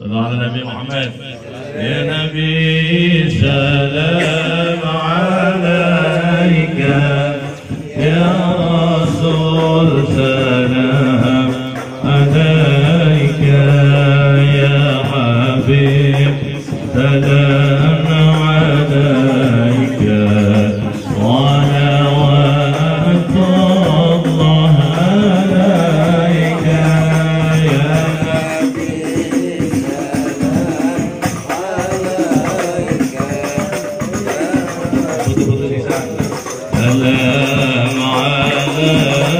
صلى على النبي محمد. يا نبي سلام عليك. يا رسول سلام عليك. يا حبيب سلام. سلام عليك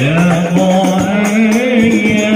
Yeah, boy, yeah.